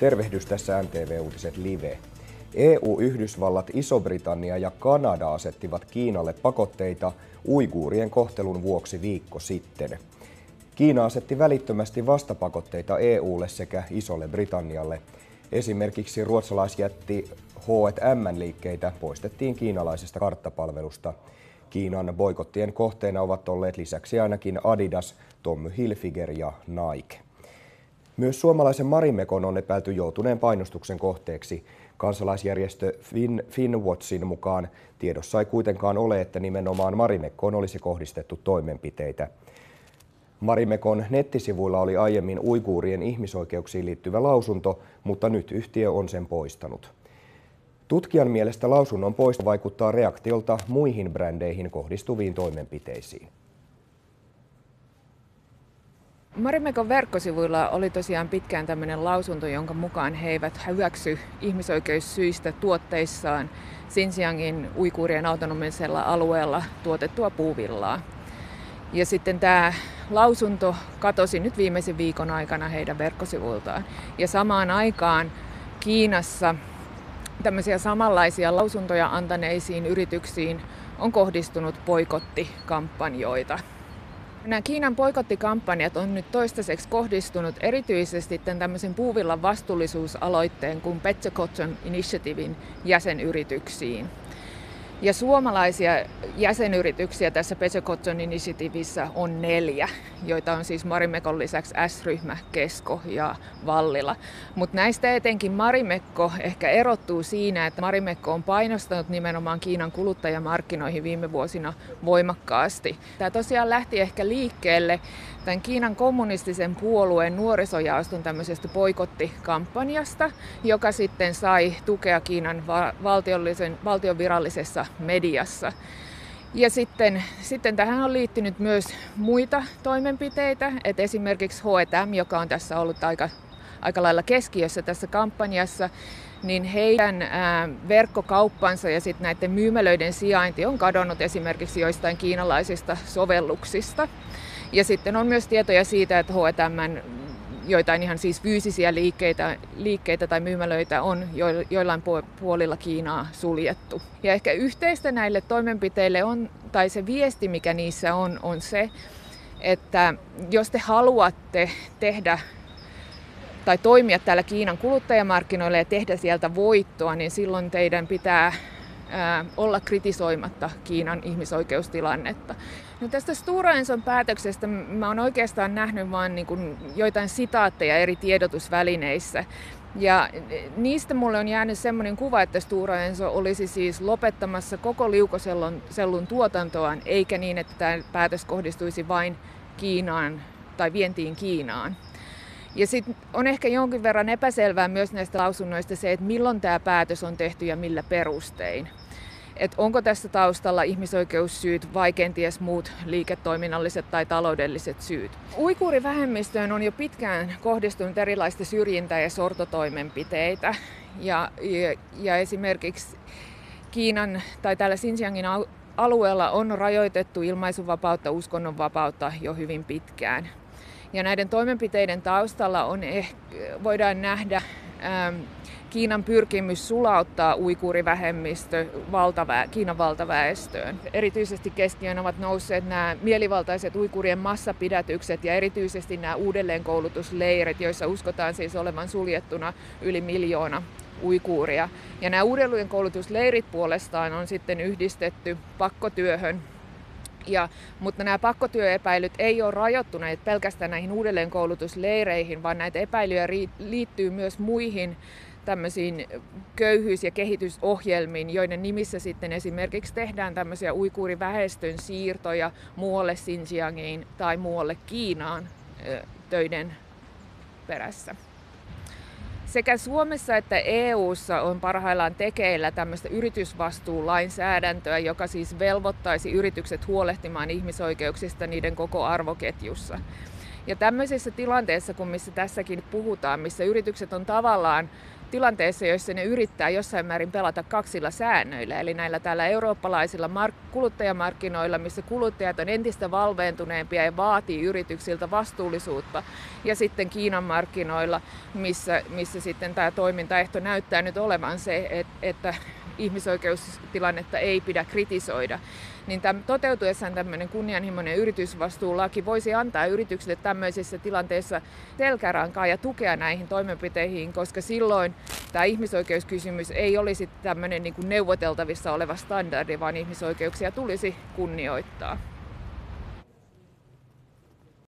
Tervehdys tässä NTV-uutiset live. EU, Yhdysvallat, Iso-Britannia ja Kanada asettivat Kiinalle pakotteita uiguurien kohtelun vuoksi viikko sitten. Kiina asetti välittömästi vastapakotteita EUlle sekä Isolle Britannialle. Esimerkiksi ruotsalaisjätti H&M-liikkeitä poistettiin kiinalaisesta karttapalvelusta. Kiinan boikottien kohteena ovat olleet lisäksi ainakin Adidas, Tommy Hilfiger ja Nike. Myös suomalaisen Marimekon on epäilty joutuneen painostuksen kohteeksi. Kansalaisjärjestö fin, Finwatchin mukaan tiedossa ei kuitenkaan ole, että nimenomaan Marimekkoon olisi kohdistettu toimenpiteitä. Marimekon nettisivuilla oli aiemmin uiguurien ihmisoikeuksiin liittyvä lausunto, mutta nyt yhtiö on sen poistanut. Tutkijan mielestä lausunnon poisto vaikuttaa reaktiolta muihin brändeihin kohdistuviin toimenpiteisiin. Marimekon verkkosivuilla oli tosiaan pitkään tämmöinen lausunto, jonka mukaan he eivät hyväksy ihmisoikeussyistä tuotteissaan Xinjiangin uikuurien autonomisella alueella tuotettua puuvillaa. Ja sitten tämä lausunto katosi nyt viimeisen viikon aikana heidän verkkosivuiltaan. Ja samaan aikaan Kiinassa tämmöisiä samanlaisia lausuntoja antaneisiin yrityksiin on kohdistunut poikottikampanjoita. Nämä Kiinan poikottikampanjat on nyt toistaiseksi kohdistunut erityisesti tämän tämmöisen puuvillan vastuullisuusaloitteen kuin Petsa Cotton Initiativein jäsenyrityksiin. Ja suomalaisia jäsenyrityksiä tässä Petsa Cotton Initiativeissa on neljä, joita on siis Marimekon lisäksi S-ryhmä, Kesko ja Vallila. Mutta näistä etenkin Marimekko ehkä erottuu siinä, että Marimekko on painostanut nimenomaan Kiinan kuluttajamarkkinoihin viime vuosina voimakkaasti. Tämä tosiaan lähti ehkä liikkeelle tämän Kiinan kommunistisen puolueen nuorisojaoston tämmöisestä poikottikampanjasta, joka sitten sai tukea Kiinan valtiollisen, valtion virallisessa mediassa. Ja sitten, sitten tähän on liittynyt myös muita toimenpiteitä, että esimerkiksi H&M, joka on tässä ollut aika, aika lailla keskiössä tässä kampanjassa, niin heidän ää, verkkokauppansa ja sitten näiden myymälöiden sijainti on kadonnut esimerkiksi joistain kiinalaisista sovelluksista. Ja sitten on myös tietoja siitä, että H&M joitain ihan siis fyysisiä liikkeitä, liikkeitä tai myymälöitä on jo, joillain puolilla Kiinaa suljettu. Ja ehkä yhteistä näille toimenpiteille on, tai se viesti mikä niissä on, on se, että jos te haluatte tehdä tai toimia täällä Kiinan kuluttajamarkkinoilla ja tehdä sieltä voittoa, niin silloin teidän pitää olla kritisoimatta Kiinan ihmisoikeustilannetta. No tästä Stora Enson päätöksestä mä oon oikeastaan nähnyt vain niin joitain sitaatteja eri tiedotusvälineissä. Ja niistä mulle on jäänyt semmoinen kuva, että Stora Enso olisi siis lopettamassa koko liukosellun sellun tuotantoaan, eikä niin, että tämä päätös kohdistuisi vain Kiinaan tai vientiin Kiinaan. Ja sitten on ehkä jonkin verran epäselvää myös näistä lausunnoista se, että milloin tämä päätös on tehty ja millä perustein että onko tässä taustalla ihmisoikeussyyt vai kenties muut liiketoiminnalliset tai taloudelliset syyt. Uikuurivähemmistöön on jo pitkään kohdistunut erilaista syrjintää ja sortotoimenpiteitä. Ja, ja, ja esimerkiksi Kiinan tai täällä Xinjiangin alueella on rajoitettu ilmaisuvapautta, uskonnonvapautta jo hyvin pitkään. Ja näiden toimenpiteiden taustalla on ehkä, voidaan nähdä ähm, Kiinan pyrkimys sulauttaa uikuurivähemmistö valtavä, Kiinan valtaväestöön. Erityisesti keskiöön ovat nousseet nämä mielivaltaiset uikurien massapidätykset ja erityisesti nämä uudelleenkoulutusleirit, joissa uskotaan siis olevan suljettuna yli miljoona uikuuria. Ja nämä uudelleenkoulutusleirit puolestaan on sitten yhdistetty pakkotyöhön ja, mutta nämä pakkotyöepäilyt ei ole rajoittuneet pelkästään näihin uudelleenkoulutusleireihin, vaan näitä epäilyjä liittyy myös muihin tämmöisiin köyhyys- ja kehitysohjelmiin, joiden nimissä sitten esimerkiksi tehdään tämmöisiä uikuuriväestön siirtoja muualle Xinjiangiin tai muualle Kiinaan töiden perässä. Sekä Suomessa että EU:ssa on parhaillaan tekeillä tämmöistä yritysvastuulainsäädäntöä, joka siis velvoittaisi yritykset huolehtimaan ihmisoikeuksista niiden koko arvoketjussa. Ja tämmöisessä tilanteessa, kun missä tässäkin puhutaan, missä yritykset on tavallaan tilanteessa, jossa ne yrittää jossain määrin pelata kaksilla säännöillä, eli näillä täällä eurooppalaisilla mark- kuluttajamarkkinoilla, missä kuluttajat on entistä valveentuneempia ja vaatii yrityksiltä vastuullisuutta, ja sitten Kiinan markkinoilla, missä, missä sitten tämä toimintaehto näyttää nyt olevan se, että ihmisoikeustilannetta ei pidä kritisoida, niin täm, toteutuessaan tämmöinen kunnianhimoinen yritysvastuulaki voisi antaa yrityksille tämmöisessä tilanteessa selkärankaa ja tukea näihin toimenpiteihin, koska silloin tämä ihmisoikeuskysymys ei olisi tämmöinen niin kuin neuvoteltavissa oleva standardi, vaan ihmisoikeuksia tulisi kunnioittaa.